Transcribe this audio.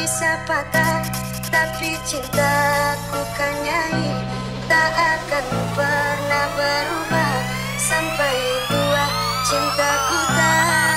bisa patah Tapi cintaku kan nyai Tak akan pernah berubah. Sampai tua cintaku tak